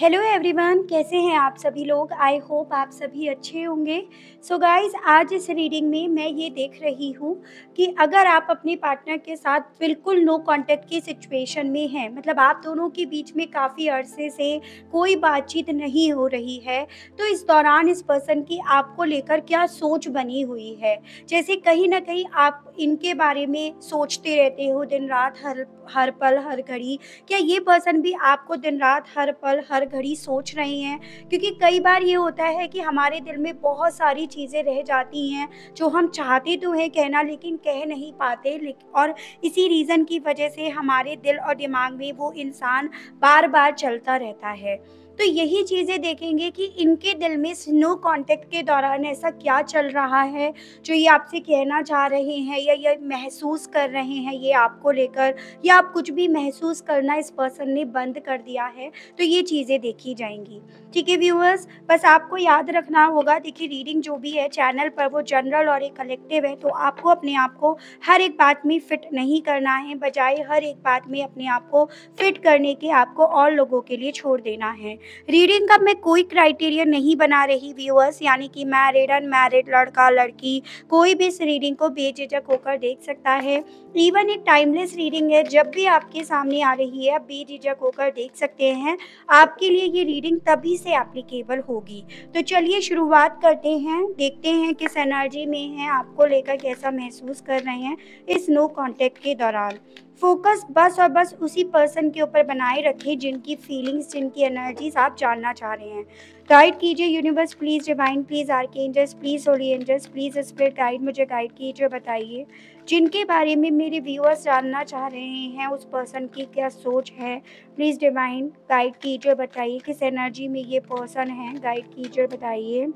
Hello everyone कैसे हैं आप सभी लोग? आई होप आप सभी अच्छे होंगे। सो so गाइस आज इस रीडिंग में मैं ये देख रही हूँ कि अगर आप अपने पार्टनर के साथ बिल्कुल नो कांटेक्ट की सिचुएशन में हैं मतलब आप दोनों के बीच में काफ़ी अरसे से कोई बातचीत नहीं हो रही है तो इस दौरान इस पर्सन की आपको लेकर क्या सोच बनी हुई है? जैसे कहीं ना कहीं आप इनके बारे में सोचते रहते हो, दिन रात हर हर पल, हर घड़ी, क्या ये पर्सन भी आपको दिन रात हर पल, हर घड़ी सोच रहे हैं, क्योंकि कई बार ये होता है कि हमारे दिल में बहुत सारी चीज़ें रह जाती हैं, जो हम चाहते तो हैं कहना, लेकिन कह नहीं पाते और इसी रीज़न की वजह से हमारे दिल और दिमाग में वो इंसान बार बार चलता रहता है। तो यही चीज़ें देखेंगे कि इनके दिल में स्नो कांटेक्ट के दौरान ऐसा क्या चल रहा है, जो ये आपसे कहना चाह रहे हैं या ये महसूस कर रहे हैं ये आपको लेकर, या आप कुछ भी महसूस करना इस पर्सन ने बंद कर दिया है तो ये चीज़ें देखी जाएँगी। ठीक है व्यूअर्स बस आपको याद रखना होगा, देखिए रीडिंग जो भी है चैनल पर वो जनरल और एक कलेक्टिव है तो आपको अपने आप को हर एक बात में फिट नहीं करना है, बजाय हर एक बात में अपने आप को फिट करने के आपको और लोगों के लिए छोड़ देना है। रीडिंग का मैं कोई क्राइटेरिया नहीं बना रही व्यूअर्स यानी कि मैरिड अनमैरिड लड़का, लड़की, कोई भी इस रीडिंग को बेझिझक होकर देख सकता है। इवन एक टाइमलेस रीडिंग है, जब भी आपके सामने आ रही है, आप बेझिझक होकर देख सकते हैं। आपके लिए ये रीडिंग तभी से एप्लीकेबल होगी। तो चलिए शुरुआत करते हैं, देखते हैं किस एनर्जी में है, आपको लेकर कैसा महसूस कर रहे हैं इस नो कॉन्टेक्ट के दौरान। फोकस बस और बस उसी पर्सन के ऊपर बनाए रखें जिनकी फीलिंग्स जिनकी एनर्जीज आप जानना चाह रहे हैं। गाइड कीजिए universe please divine please archangels please holy angels please spirit guide मुझे गाइड कीजिए बताइए, जिनके बारे में मेरे व्यूअर्स जानना चाह रहे हैं, उस पर्सन की क्या सोच है? प्लीज़ डिवाइन गाइड कीजिए बताइए किस एनर्जी में ये पर्सन है गाइड कीजिए बताइए।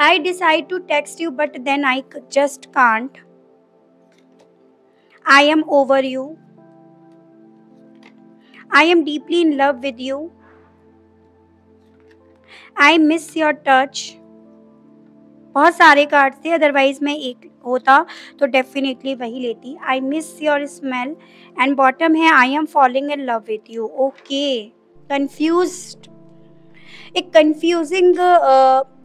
I decide to text you but then I just can't I am over you. I am deeply in love with you. I miss your touch. बहुत सारे कार्ड थे अदरवाइज़ मैं एक होता तो डेफिनेटली वही लेती I miss your smell and bottom है I am following in love with you okay confuse एक कंफ्यूजिंग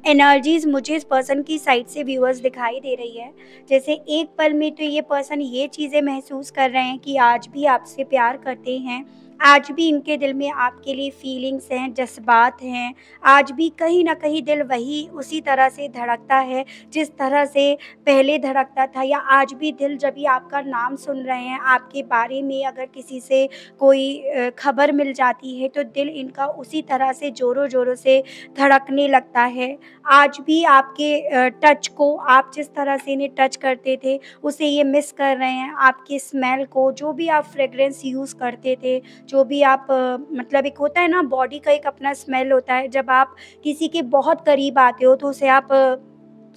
एनर्जीज मुझे इस पर्सन की साइड से व्यूअर्स दिखाई दे रही है। जैसे एक पल में तो ये पर्सन ये चीज़ें महसूस कर रहे हैं कि आज भी आपसे प्यार करते हैं। आज भी इनके दिल में आपके लिए फीलिंग्स हैं, जज्बात हैं। आज भी कहीं ना कहीं दिल वही, उसी तरह से धड़कता है, जिस तरह से पहले धड़कता था। या आज भी दिल जब भी आपका नाम सुन रहे हैं, आपके बारे में अगर किसी से कोई खबर मिल जाती है तो दिल इनका उसी तरह से ज़ोरों ज़ोरों से धड़कने लगता है। आज भी आपके टच को आप जिस तरह से इन्हें टच करते थे, उसे ये मिस कर रहे हैं। आपके स्मेल को, जो भी आप फ्रेगरेंस यूज़ करते थे जो भी आप मतलब एक होता है ना बॉडी का एक अपना स्मेल होता है। जब आप किसी के बहुत करीब आते हो तो उसे आप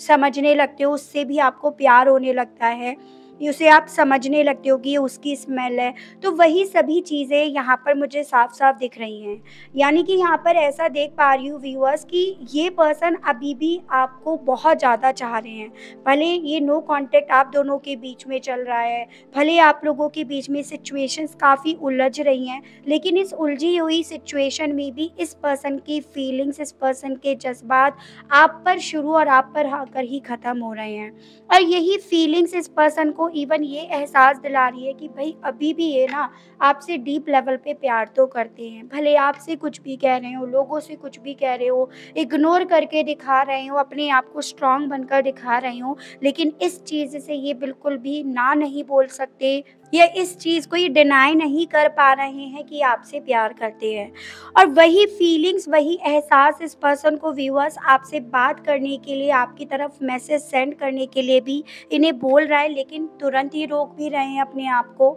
समझने लगते हो, उससे भी आपको प्यार होने लगता है। उसे आप समझने लगते हो कि ये उसकी स्मेल है। तो वही सभी चीज़ें यहाँ पर मुझे साफ़ साफ़ दिख रही हैं। यानी कि यहाँ पर ऐसा देख पा रही हूँ व्यूअर्स कि ये पर्सन अभी भी आपको बहुत ज़्यादा चाह रहे हैं। भले ये नो कांटेक्ट आप दोनों के बीच में चल रहा है, भले आप लोगों के बीच में सिचुएशंस काफ़ी उलझ रही हैं, लेकिन इस उलझी हुई सिचुएशन में भी इस पर्सन की फीलिंग्स इस पर्सन के जज्बात आप पर शुरू और आप पर आकर ही ख़त्म हो रहे हैं। और यही फीलिंग्स इस पर्सन को इवन ये एहसास दिला रही है कि भाई अभी भी ये ना आपसे डीप लेवल पे प्यार तो करते हैं। भले आपसे कुछ भी कह रहे हो, लोगों से कुछ भी कह रहे हो इग्नोर करके दिखा रहे हो, अपने आप को स्ट्रांग बनकर दिखा रहे हो, लेकिन इस चीज़ से ये बिल्कुल भी ना नहीं बोल सकते। या इस चीज़ को ये डिनाई नहीं कर पा रहे हैं कि आपसे प्यार करते हैं। और वही फीलिंग्स वही एहसास इस पर्सन को व्यूअर्स आपसे बात करने के लिए, आपकी तरफ़ मैसेज सेंड करने के लिए भी इन्हें बोल रहा है, लेकिन तुरंत ही रोक भी रहे हैं अपने आप को।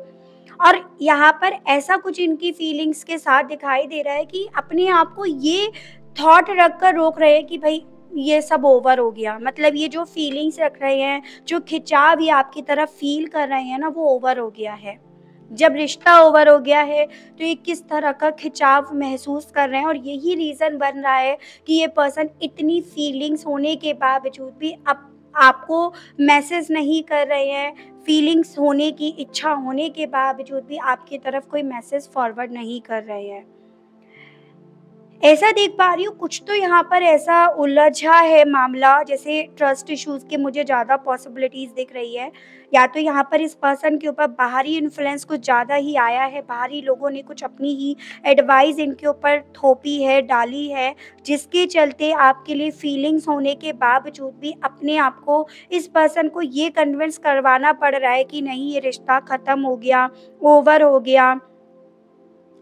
और यहाँ पर ऐसा कुछ इनकी फीलिंग्स के साथ दिखाई दे रहा है कि अपने आप को ये थॉट रख कर रोक रहे हैं कि भाई ये सब ओवर हो गया। मतलब ये जो फीलिंग्स रख रहे हैं, जो खिंचाव ये आपकी तरफ़ फील कर रहे हैं ना, वो ओवर हो गया है। जब रिश्ता ओवर हो गया है तो ये किस तरह का खिंचाव महसूस कर रहे हैं? और यही रीज़न बन रहा है कि ये पर्सन इतनी फीलिंग्स होने के बावजूद भी अब आपको मैसेज नहीं कर रहे हैं। फीलिंग्स होने की, इच्छा होने के बावजूद भी आपकी तरफ़ कोई मैसेज फॉरवर्ड नहीं कर रहे हैं। ऐसा देख पा रही हूँ, कुछ तो यहाँ पर ऐसा उलझा है मामला, जैसे ट्रस्ट इश्यूज़ के मुझे ज़्यादा पॉसिबिलिटीज़ दिख रही है। या तो यहाँ पर इस पर्सन के ऊपर बाहरी इन्फ्लुएंस कुछ ज़्यादा ही आया है, बाहरी लोगों ने कुछ अपनी ही एडवाइस इनके ऊपर थोपी है, डाली है, जिसके चलते आपके लिए फीलिंग्स होने के बावजूद भी अपने आप को इस पर्सन को ये कन्विंस करवाना पड़ रहा है कि नहीं, ये रिश्ता ख़त्म हो गया ओवर हो गया।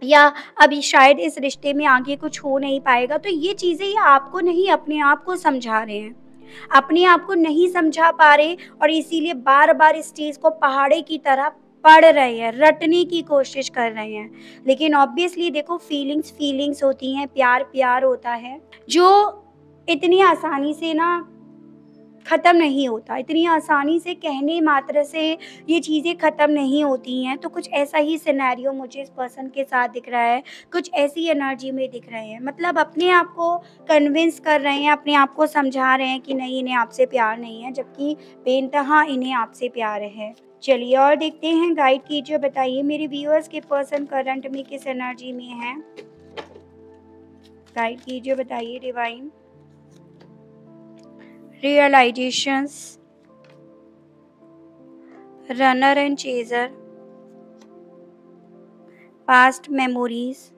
या अभी शायद इस रिश्ते में आगे कुछ हो नहीं पाएगा तो ये चीज़ें ये आपको नहीं, अपने आप को समझा रहे हैं। अपने आप को नहीं समझा पा रहे और इसीलिए बार बार इस चीज़ को पहाड़े की तरह पढ़ रहे हैं, रटने की कोशिश कर रहे हैं। लेकिन ऑब्वियसली देखो फीलिंग्स फीलिंग्स होती हैं, प्यार प्यार होता है। जो इतनी आसानी से ना ख़त्म नहीं होता। इतनी आसानी से कहने मात्र से ये चीज़ें ख़त्म नहीं होती हैं। तो कुछ ऐसा ही सिनेरियो मुझे इस पर्सन के साथ दिख रहा है। कुछ ऐसी एनर्जी में दिख रहे हैं। मतलब अपने आप को कन्विंस कर रहे हैं, अपने आप को समझा रहे हैं कि नहीं, इन्हें आपसे प्यार नहीं है, जबकि बेनतहा इन्हें आपसे प्यार है। चलिए और देखते हैं गाइड कीजिए, बताइए मेरे व्यूअर्स के पर्सन करंट में किस एनर्जी में है। गाइड कीजिए, बताइए divine realizations, runner and chaser, past memories,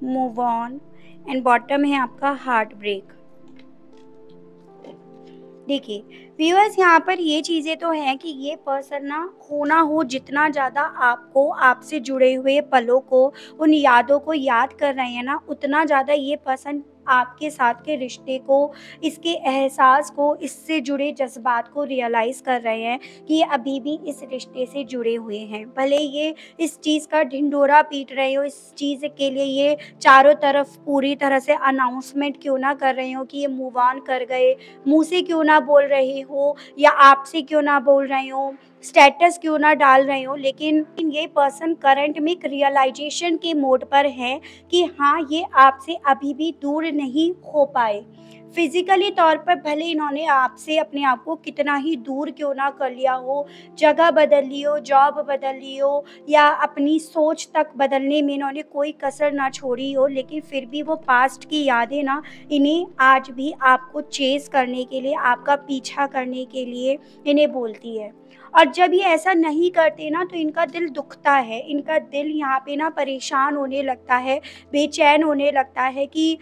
move on and bottom है आपका हार्ट ब्रेक देखिए व्यूअर्स यहाँ पर ये चीज़ें तो हैं कि ये पर्सन ना होना हो, जितना ज़्यादा आपको, आपसे जुड़े हुए पलों को, उन यादों को याद कर रहे हैं ना, उतना ज़्यादा ये पर्सन आपके साथ के रिश्ते को, इसके एहसास को, इससे जुड़े जज्बात को रियलाइज़ कर रहे हैं कि ये अभी भी इस रिश्ते से जुड़े हुए हैं। भले ये इस चीज़ का ढिंडोरा पीट रहे हो, इस चीज़ के लिए ये चारों तरफ़ पूरी तरह से अनाउंसमेंट क्यों ना कर रहे हो कि ये मूव ऑन कर गए, मुँह से क्यों ना बोल रहे हो या आपसे क्यों ना बोल रहे हो? स्टेटस क्यों ना डाल रहे हो, लेकिन ये पर्सन करंट में एक रियलाइजेशन के मोड पर है कि हाँ ये आपसे अभी भी दूर नहीं हो पाए। फिजिकली तौर पर भले इन्होंने आपसे अपने आप को कितना ही दूर क्यों ना कर लिया हो, जगह बदल ली हो जॉब बदल ली हो, या अपनी सोच तक बदलने में इन्होंने कोई कसर ना छोड़ी हो, लेकिन फिर भी वो पास्ट की यादें ना इन्हें आज भी आपको चेस करने के लिए, आपका पीछा करने के लिए इन्हें बोलती है। और जब ये ऐसा नहीं करते ना तो इनका दिल दुखता है। इनका दिल यहाँ पे ना परेशान होने लगता है, बेचैन होने लगता है कि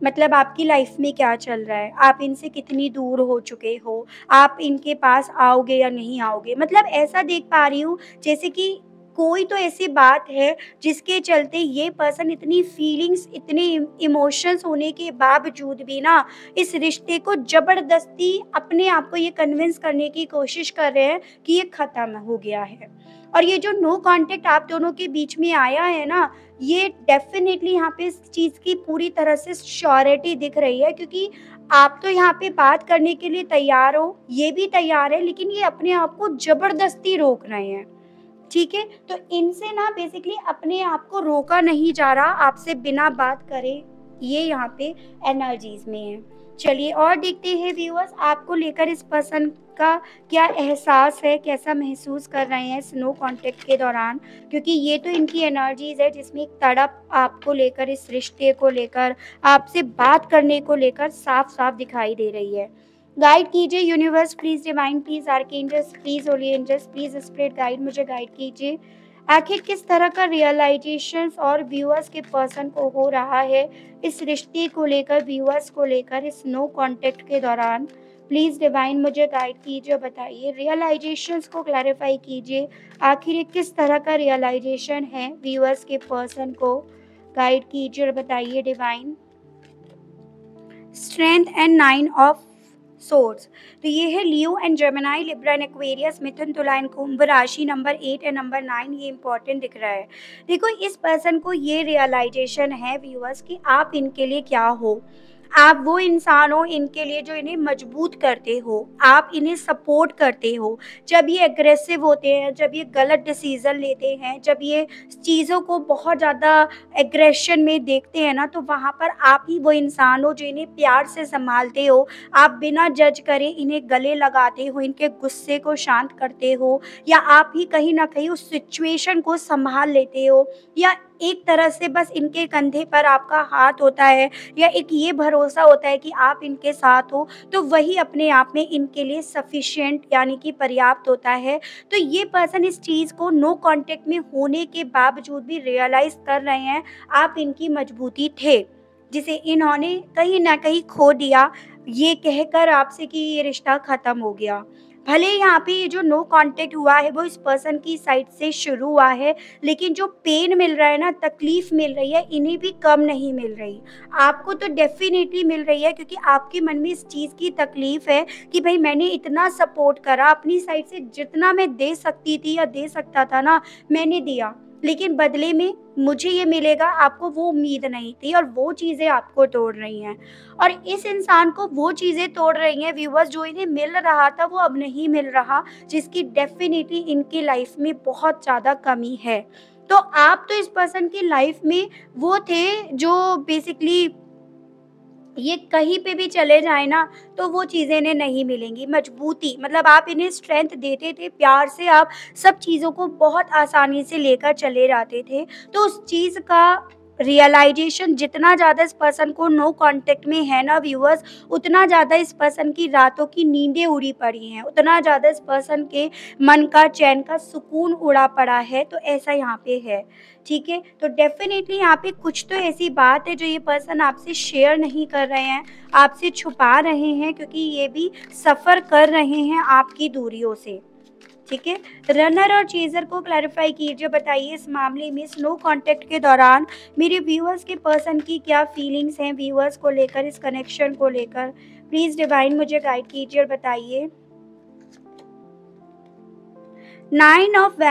मतलब आपकी लाइफ में क्या चल रहा है? आप इनसे कितनी दूर हो चुके हो? आप इनके पास आओगे या नहीं आओगे? मतलब ऐसा देख पा रही हूँ, जैसे कि कोई तो ऐसी बात है जिसके चलते ये पर्सन इतनी फीलिंग्स इतने इमोशंस होने के बावजूद भी ना इस रिश्ते को ज़बरदस्ती अपने आप को ये कन्विंस करने की कोशिश कर रहे हैं कि ये ख़त्म हो गया है। और ये जो नो कांटेक्ट आप दोनों के बीच में आया है ना, ये डेफिनेटली यहाँ पे इस चीज़ की पूरी तरह से श्योरिटी दिख रही है क्योंकि आप तो यहाँ पे बात करने के लिए तैयार हो, ये भी तैयार है, लेकिन ये अपने आप को ज़बरदस्ती रोक रहे हैं। ठीक है? तो इनसे ना बेसिकली अपने आप को रोका नहीं जा रहा, आपसे बिना बात करे। ये यहाँ पे एनर्जीज में है। चलिए और देखते हैं व्यूअर्स आपको लेकर इस पर्सन का क्या एहसास है, कैसा महसूस कर रहे हैं स्नो कांटेक्ट के दौरान? क्योंकि ये तो इनकी एनर्जीज है, जिसमें एक तड़प आपको लेकर, इस रिश्ते को लेकर, आपसे बात करने को लेकर साफ़ साफ़ दिखाई दे रही है। गाइड कीजिए universe please divine please archangels please holy angels please spread guide मुझे गाइड कीजिए। आखिर किस तरह का रियलाइजेशन और व्यूअर्स के पर्सन को हो रहा है? इस रिश्ते को लेकर व्यूअर्स को लेकर, इस नो कांटेक्ट के दौरान प्लीज़ डिवाइन मुझे गाइड कीजिए, बताइए। रियलाइजेशन को क्लैरिफाई कीजिए। आखिर किस तरह का रियलाइजेशन है? व्यूअर्स के पर्सन को गाइड कीजिए और बताइए divine strength and nine of swords. तो ये है Leo and Gemini Libra and Aquarius मिथुन तुला एंड कुंभ राशि number eight and number nine ये इंपॉर्टेंट दिख रहा है। देखो, इस पर्सन को ये रियलाइजेशन है व्यूअर्स कि आप इनके लिए क्या हो। आप वो इंसान हो इनके लिए जो इन्हें मज़बूत करते हो, आप इन्हें सपोर्ट करते हो। जब ये एग्रेसिव होते हैं, जब ये गलत डिसीज़न लेते हैं, जब ये चीज़ों को बहुत ज़्यादा एग्रेशन में देखते हैं ना तो वहाँ पर आप ही वो इंसान हो जो इन्हें प्यार से संभालते हो। आप बिना जज करे इन्हें गले लगाते हो, इनके गुस्से को शांत करते हो, या आप ही कहीं ना कहीं उस सिचुएशन को संभाल लेते हो, या एक तरह से बस इनके कंधे पर आपका हाथ होता है या एक ये भरोसा होता है कि आप इनके साथ हो तो वही अपने आप में इनके लिए सफिशिएंट यानी कि पर्याप्त होता है। तो ये पर्सन इस चीज़ को नो कांटेक्ट में होने के बावजूद भी रियलाइज़ कर रहे हैं, आप इनकी मजबूती थे, जिसे इन्होंने कहीं ना कहीं खो दिया। ये कहकर आपसे कि ये रिश्ता ख़त्म हो गया। भले यहाँ पे ये जो नो कांटेक्ट हुआ है, वो इस पर्सन की साइड से शुरू हुआ है, लेकिन जो पेन मिल रहा है ना, तकलीफ़ मिल रही है, इन्हें भी कम नहीं मिल रही। आपको तो डेफिनेटली मिल रही है, क्योंकि आपके मन में इस चीज़ की तकलीफ़ है कि भाई मैंने इतना सपोर्ट करा, अपनी साइड से जितना मैं दे सकती थी या दे सकता था ना, मैंने दिया। लेकिन बदले में मुझे ये मिलेगा, आपको वो उम्मीद नहीं थी और वो चीज़ें आपको तोड़ रही हैं। और इस इंसान को वो चीज़ें तोड़ रही हैं व्यूवर्स जो इन्हें मिल रहा था, वो अब नहीं मिल रहा, जिसकी डेफिनेटली इनकी लाइफ में बहुत ज़्यादा कमी है। तो आप तो इस पर्सन की लाइफ में वो थे, जो बेसिकली ये कहीं पे भी चले जाए ना तो वो चीज़ें इन्हें नहीं मिलेंगी। मजबूती मतलब आप इन्हें स्ट्रेंथ देते थे, प्यार से आप सब चीज़ों को बहुत आसानी से लेकर चले जाते थे तो उस चीज़ का रियलाइजेशन जितना ज़्यादा इस पर्सन को नो कांटेक्ट में है ना व्यूअर्स उतना ज़्यादा इस पर्सन की रातों की नींदें उड़ी पड़ी हैं। उतना ज़्यादा इस पर्सन के मन का, चैन का सुकून उड़ा पड़ा है। तो ऐसा यहाँ पे है, ठीक है? तो डेफिनेटली यहाँ पे कुछ तो ऐसी बात है जो ये पर्सन आपसे शेयर नहीं कर रहे हैं, आपसे छुपा रहे हैं, क्योंकि ये भी सफ़र कर रहे हैं आपकी दूरियों से। ठीक है? रनर और चेजर को क्लैरिफाई कीजिए, बताइए इस मामले में स्नो कॉन्टेक्ट के दौरान मेरे व्यूअर्स के पर्सन की क्या फीलिंग्स हैं व्यूअर्स को लेकर, इस कनेक्शन को लेकर? प्लीज़ डिवाइन मुझे गाइड कीजिए और बताइए। Nine of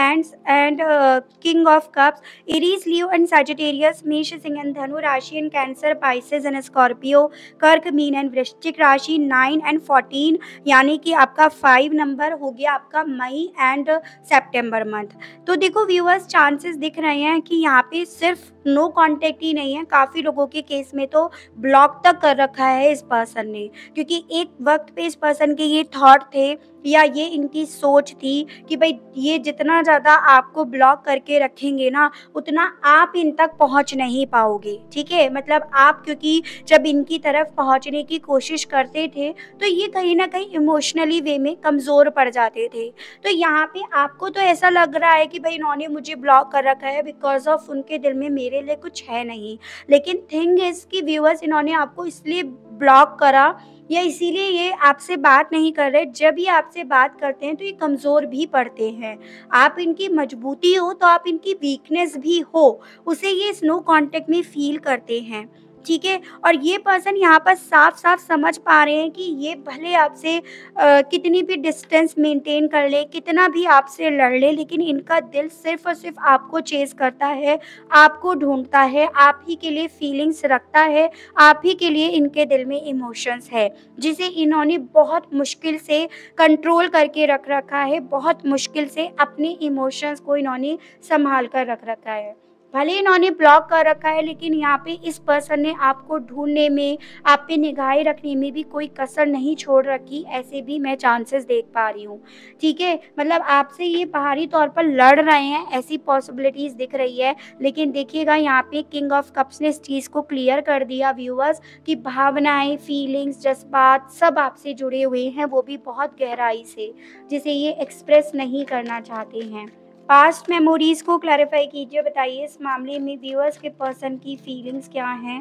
and uh, king of cups. Aries leo and sagittarius mesh सिंह and धनु राशि and cancer pisces and scorpio कर्क मीन एंड वृश्चिक राशि नाइन एंड फोर्टीन यानी कि आपका फाइव नंबर हो गया आपका मई एंड सेप्टेम्बर मंथ तो देखो व्यूअर्स चांसेस दिख रहे हैं कि यहाँ पे सिर्फ़ नो no कांटेक्ट ही नहीं है। काफ़ी लोगों के केस में तो ब्लॉक तक कर रखा है इस पर्सन ने। क्योंकि एक वक्त पे इस पर्सन के ये थॉट थे या ये इनकी सोच थी कि भाई ये जितना ज़्यादा आपको ब्लॉक करके रखेंगे ना, उतना आप इन तक पहुँच नहीं पाओगे। ठीक है? मतलब आप क्योंकि जब इनकी तरफ़ पहुँचने की कोशिश करते थे तो ये कहीं ना कहीं इमोशनली वे में कमज़ोर पड़ जाते थे। तो यहाँ पे आपको तो ऐसा लग रहा है कि भाई इन्होंने मुझे ब्लॉक कर रखा है बिकॉज़ ऑफ़ उनके दिल में मेरे लिए कुछ है नहीं। लेकिन थिंग इज़ कि व्यूअर्स इन्होंने आपको इसलिए ब्लॉक करा या इसीलिए ये आपसे बात नहीं कर रहे, जब ये आपसे बात करते हैं तो ये कमज़ोर भी पड़ते हैं। आप इनकी मजबूती हो तो आप इनकी वीकनेस भी हो, उसे ये स्नो कॉन्टेक्ट में फील करते हैं। ठीक है? और ये पर्सन यहाँ पर साफ़ साफ़ समझ पा रहे हैं कि ये भले आपसे कितनी भी डिस्टेंस मेंटेन कर ले, कितना भी आपसे लड़ ले, लेकिन इनका दिल सिर्फ़ और सिर्फ़ आपको चेस करता है, आपको ढूंढता है, आप ही के लिए फीलिंग्स रखता है, आप ही के लिए इनके दिल में इमोशंस है, जिसे इन्होंने बहुत मुश्किल से कंट्रोल करके रख रखा है, बहुत मुश्किल से अपने इमोशंस को इन्होंने संभाल कर रख रखा है। भले इन्होंने ब्लॉक कर रखा है, लेकिन यहाँ पे इस पर्सन ने आपको ढूँढने में आप पे निगाहें रखने में भी कोई कसर नहीं छोड़ रखी, ऐसे भी मैं चांसेस देख पा रही हूँ। ठीक है? मतलब आपसे ये बाहरी तौर पर लड़ रहे हैं, ऐसी पॉसिबिलिटीज़ दिख रही है, लेकिन देखिएगा यहाँ पे किंग ऑफ़ कप्स ने इस चीज़ को क्लियर कर दिया व्यूअर्स कि भावनाएँ फीलिंग्स जज्बात सब आपसे जुड़े हुए हैं, वो भी बहुत गहराई से, जिसे ये एक्सप्रेस नहीं करना चाहते हैं। पास्ट मेमोरीज को क्लैरिफाई कीजिए, बताइए इस मामले में व्यूअर्स के पर्सन की फीलिंग्स क्या हैं?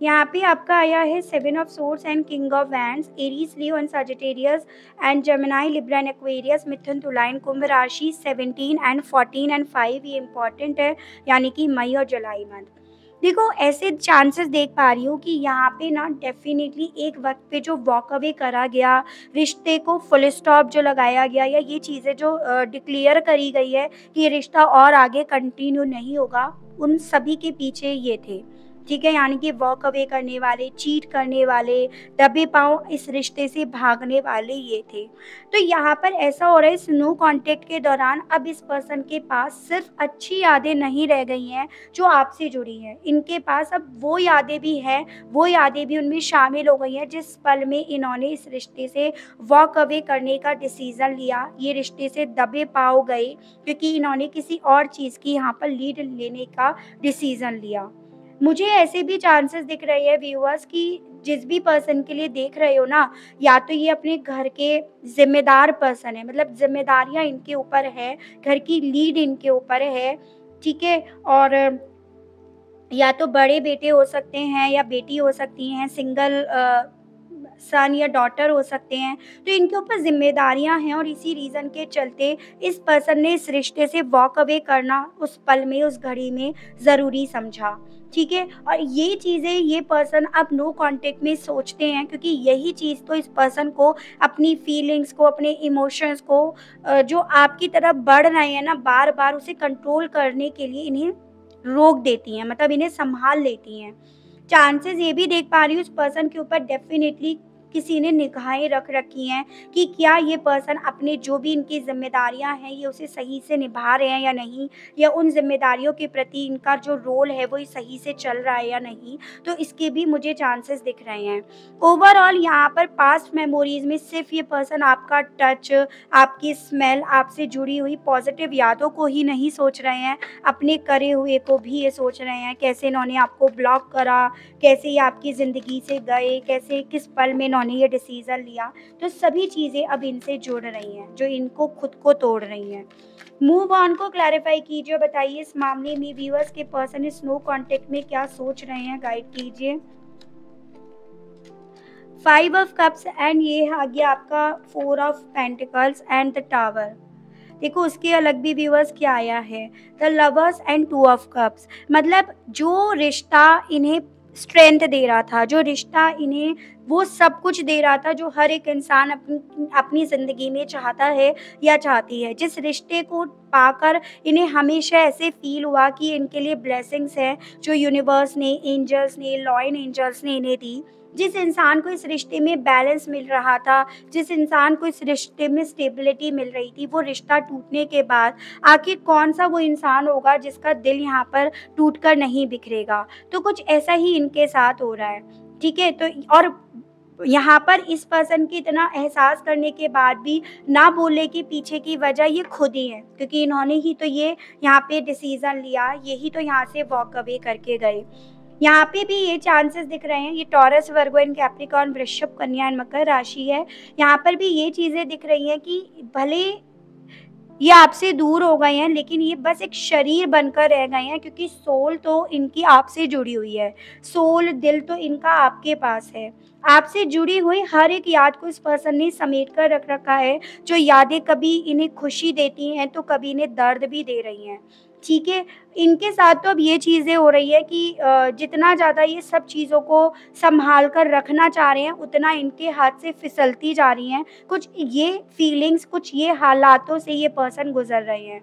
यहाँ पे आपका आया है seven of swords and king of wands Aries Leo and Sagittarius and Gemini Libra and Aquarius मिथुन तुलाइन कुंभ राशि seventeen and fourteen and five ये इंपॉर्टेंट है, यानी कि मई और जुलाई मंथ। देखो, ऐसे चांसेस देख पा रही हूँ कि यहाँ पे ना डेफिनेटली एक वक्त पे जो वॉक अवे करा गया, रिश्ते को फुल स्टॉप जो लगाया गया या ये चीज़ें जो डिक्लेयर करी गई है कि ये रिश्ता और आगे कंटिन्यू नहीं होगा, उन सभी के पीछे ये थे। ठीक है, यानी कि वॉक अवे करने वाले चीट करने वाले, दबे पाँव इस रिश्ते से भागने वाले ये थे। तो यहाँ पर ऐसा हो रहा है, इस नो कॉन्टेक्ट के दौरान अब इस पर्सन के पास सिर्फ़ अच्छी यादें नहीं रह गई हैं जो आपसे जुड़ी हैं। इनके पास अब वो यादें भी हैं, वो यादें भी उनमें शामिल हो गई हैं जिस पल में इन्होंने इस रिश्ते से वॉक अवे करने का डिसीज़न लिया। ये रिश्ते से दबे पाओ गए, क्योंकि इन्होंने किसी और चीज़ की यहाँ पर लीड लेने का डिसीज़न लिया। मुझे ऐसे भी चांसेस दिख रहे हैं व्यूअर्स कि जिस भी पर्सन के लिए देख रहे हो ना, या तो ये अपने घर के जिम्मेदार पर्सन है मतलब जिम्मेदारियाँ इनके ऊपर है, घर की लीड इनके ऊपर है, ठीक है? और या तो बड़े बेटे हो सकते हैं, या बेटी हो सकती हैं सिंगल सन या डॉटर हो सकते हैं तो इनके ऊपर जिम्मेदारियाँ हैं और इसी रीज़न के चलते इस पर्सन ने इस रिश्ते से वॉक अवे करना उस पल में, उस घड़ी में ज़रूरी समझा। ठीक है? और ये चीज़ें, ये पर्सन आप नो कांटेक्ट में सोचते हैं क्योंकि यही चीज़ तो इस पर्सन को, अपनी फीलिंग्स को, अपने इमोशंस को जो आपकी तरफ़ बढ़ रहे हैं ना बार बार उसे कंट्रोल करने के लिए इन्हें रोक देती हैं मतलब इन्हें संभाल लेती हैं। चांसेस ये भी देख पा रही हूँ उस पर्सन के ऊपर डेफिनेटली किसी ने निगाहें रख रखी हैं कि क्या ये पर्सन अपने जो भी इनकी जिम्मेदारियाँ हैं, ये उसे सही से निभा रहे हैं या नहीं? या उन जिम्मेदारियों के प्रति इनका जो रोल है, वो सही से चल रहा है या नहीं? तो इसके भी मुझे चांसेस दिख रहे हैं। ओवरऑल यहाँ पर पास्ट मेमोरीज में सिर्फ़ ये पर्सन आपका टच आपकी स्मेल आपसे जुड़ी हुई पॉजिटिव यादों को ही नहीं सोच रहे हैं। अपने करे हुए को भी ये सोच रहे हैं, कैसे इन्होंने आपको ब्लॉक करा, कैसे ये आपकी ज़िंदगी से गए, कैसे किस पल में इन्होंने ये डिसीज़न लिया तो सभी चीज़ें अब इनसे जुड़ रही हैं, जो इनको खुद को तोड़ रही हैं। मूव ऑन को क्लैरिफाई कीजिए बताइए इस मामले में व्यूअर्स के पर्सन इस नो कॉन्टेक्ट में क्या सोच रहे हैं गाइड कीजिए। फाइव ऑफ़ कप्स एंड ये आ गया आपका four of pentacles and the tower देखो उसके अलग भी व्यूअर्स क्या आया है? The lovers and two of cups मतलब जो रिश्ता इन्हें स्ट्रेंथ दे रहा था, जो रिश्ता इन्हें वो सब कुछ दे रहा था जो हर एक इंसान अपनी अपनी ज़िंदगी में चाहता है या चाहती है। जिस रिश्ते को पाकर इन्हें हमेशा ऐसे फील हुआ कि इनके लिए ब्लेसिंग्स हैं, जो यूनिवर्स ने एंजल्स ने लॉयन एंजल्स ने इन्हें दी। जिस इंसान को इस रिश्ते में बैलेंस मिल रहा था, जिस इंसान को इस रिश्ते में स्टेबिलिटी मिल रही थी, वो रिश्ता टूटने के बाद आखिर कौन सा वो इंसान होगा जिसका दिल यहाँ पर टूट कर नहीं बिखरेगा? तो कुछ ऐसा ही इनके साथ हो रहा है। ठीक है? तो और यहाँ पर इस पर्सन की इतना एहसास करने के बाद भी ना बोलने के पीछे की वजह ये खुद ही है, क्योंकि इन्होंने ही तो ये यहाँ पे डिसीज़न लिया यही तो यहाँ से वॉक अवे करके गए। यहाँ पे भी ये चांसेस दिख रहे हैं, ये टॉरस वर्गो एंड कैप्रिकॉन वृषभ कन्या एंड मकर राशि है। यहाँ पर भी ये चीज़ें दिख रही हैं कि भले ये आपसे दूर हो गए हैं, लेकिन ये बस एक शरीर बनकर रह गए हैं, क्योंकि सोल तो इनकी आपसे जुड़ी हुई है। सोल, दिल तो इनका आपके पास है। आपसे जुड़ी हुई हर एक याद को इस पर्सन ने समेट कर रख रखा है, जो यादें कभी इन्हें खुशी देती हैं तो कभी इन्हें दर्द भी दे रही हैं। ठीक है, इनके साथ तो अब ये चीज़ें हो रही है कि जितना ज़्यादा ये सब चीज़ों को संभाल कर रखना चाह रहे हैं, उतना इनके हाथ से फिसलती जा रही हैं। कुछ ये फीलिंग्स कुछ ये हालातों से ये पर्सन गुजर रहे हैं।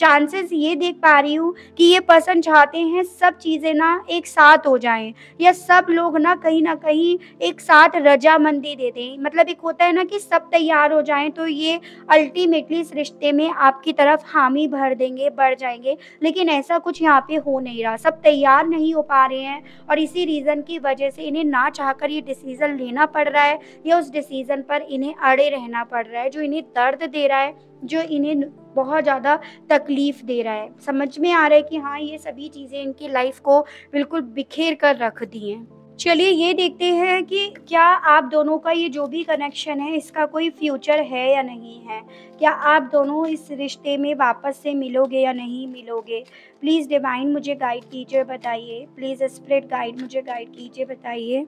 चांसेस ये देख पा रही हूँ कि ये पर्सन चाहते हैं सब चीज़ें ना एक साथ हो जाएँ, या सब लोग ना कहीं ना कहीं एक साथ रजामंदी दे दें। मतलब एक होता है ना कि सब तैयार हो जाएँ तो ये अल्टीमेटली इस रिश्ते में आपकी तरफ़ हामी भर देंगे, बढ़ जाएँगे। लेकिन ऐसा कुछ यहाँ पे हो नहीं रहा। सब तैयार नहीं हो पा रहे हैं और इसी रीज़न की वजह से इन्हें ना चाहकर ये डिसीज़न लेना पड़ रहा है, या उस डिसीज़न पर इन्हें अड़े रहना पड़ रहा है, जो इन्हें दर्द दे रहा है, जो इन्हें बहुत ज़्यादा तकलीफ़ दे रहा है। समझ में आ रहा है कि हाँ ये सभी चीज़ें इनकी लाइफ को बिल्कुल बिखेर कर रख दी हैं। चलिए ये देखते हैं कि क्या आप दोनों का ये जो भी कनेक्शन है, इसका कोई फ्यूचर है या नहीं है? क्या आप दोनों इस रिश्ते में वापस से मिलोगे या नहीं मिलोगे? प्लीज़ डिवाइन मुझे गाइड कीजिए, बताइए। प्लीज़ स्प्रिट गाइड मुझे गाइड कीजिए, बताइए।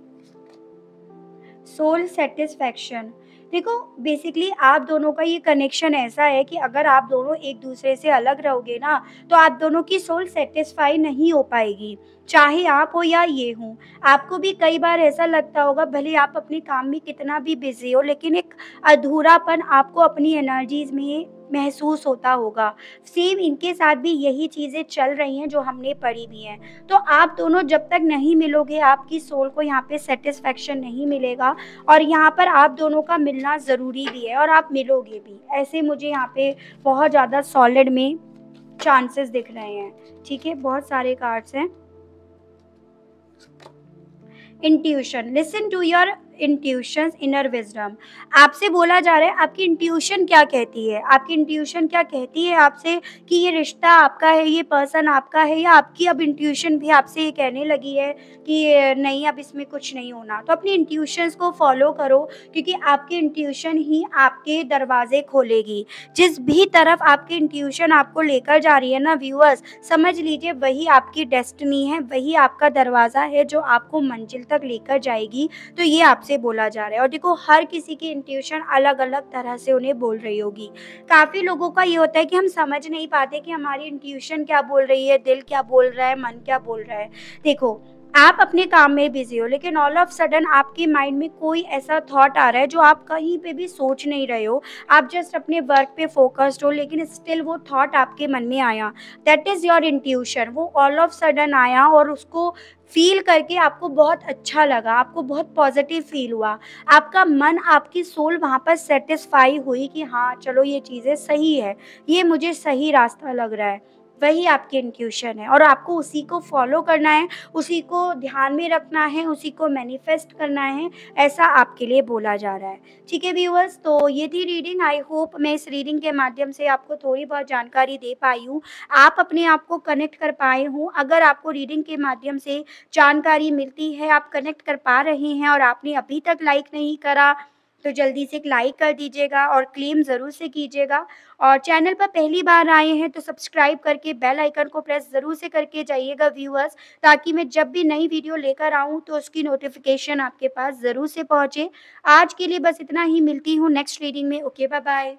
सोल सेटिस्फैक्शन देखो बेसिकली आप दोनों का ये कनेक्शन ऐसा है कि अगर आप दोनों एक दूसरे से अलग रहोगे ना तो आप दोनों की सोल सेटिस्फाई नहीं हो पाएगी। चाहे आप हो या ये हो, आपको भी कई बार ऐसा लगता होगा, भले आप अपने काम में कितना भी बिज़ी हो, लेकिन एक अधूरापन आपको अपनी एनर्जीज में महसूस होता होगा। सेम इनके साथ भी यही चीज़ें चल रही हैं जो हमने पढ़ी भी हैं। तो आप दोनों जब तक नहीं मिलोगे आपकी सोल को यहाँ पे सैटिस्फैक्शन नहीं मिलेगा और यहाँ पर आप दोनों का मिलना ज़रूरी भी है और आप मिलोगे भी। ऐसे मुझे यहाँ पे बहुत ज़्यादा सॉलिड में चांसेस दिख रहे हैं। ठीक है, बहुत सारे कार्ड्स हैं। Intuition listen to your intuition inner wisdom आपसे बोला जा रहा है, आपकी इंट्यूशन क्या कहती है? आपकी इंट्यूशन क्या कहती है आपसे कि ये रिश्ता आपका है, ये पर्सन आपका है, या आपकी अब इंट्यूशन भी आपसे ये कहने लगी है कि नहीं, अब इसमें कुछ नहीं होना? तो अपनी इंट्यूशंस को फॉलो करो, क्योंकि आपकी इंट्यूशन ही आपके दरवाजे खोलेगी। जिस भी तरफ़ आपकी इंट्यूशन आपको लेकर जा रही है ना व्यूअर्स समझ लीजिए वही आपकी डेस्टनी है, वही आपका दरवाज़ा है जो आपको मंजिल तक लेकर जाएगी। तो ये आपसे से बोला जा रहा है। और देखो, हर किसी की इंट्यूशन अलग अलग तरह से उन्हें बोल रही होगी। काफ़ी लोगों का ये होता है कि हम समझ नहीं पाते कि हमारी इंट्यूशन क्या बोल रही है, दिल क्या बोल रहा है, मन क्या बोल रहा है। देखो आप अपने काम में बिज़ी हो, लेकिन ऑल ऑफ़ सडन आपके माइंड में कोई ऐसा थॉट आ रहा है जो आप कहीं पे भी सोच नहीं रहे हो। आप जस्ट अपने वर्क पे फोकस्ड हो, लेकिन स्टिल वो थॉट आपके मन में आया। दैट इज़ योर इंट्यूशन वो ऑल ऑफ़ सडन आया और उसको फील करके आपको बहुत अच्छा लगा, आपको बहुत पॉजिटिव फील हुआ। आपका मन, आपकी सोल वहाँ पर सेटिस्फाई हुई कि हाँ चलो ये चीज़ें सही है, ये मुझे सही रास्ता लग रहा है। वही आपकी इंट्यूशन है। और आपको उसी को फॉलो करना है, उसी को ध्यान में रखना है, उसी को मैनिफेस्ट करना है, ऐसा आपके लिए बोला जा रहा है। ठीक है व्यूअर्स तो ये थी रीडिंग आई होप मैं इस रीडिंग के माध्यम से आपको थोड़ी बहुत जानकारी दे पाई हूँ। आप अपने आप को कनेक्ट कर पाए हूँ। अगर आपको रीडिंग के माध्यम से जानकारी मिलती है, आप कनेक्ट कर पा रहे हैं और आपने अभी तक लाइक नहीं करा तो जल्दी से एक लाइक कर दीजिएगा और क्लेम ज़रूर से कीजिएगा। और चैनल पर पहली बार आए हैं तो सब्सक्राइब करके बेल आइकन को प्रेस ज़रूर से करके जाइएगा व्यूअर्स ताकि मैं जब भी नई वीडियो लेकर आऊँ तो उसकी नोटिफिकेशन आपके पास ज़रूर से पहुँचे। आज के लिए बस इतना ही, मिलती हूँ नेक्स्ट रीडिंग में। Okay bye bye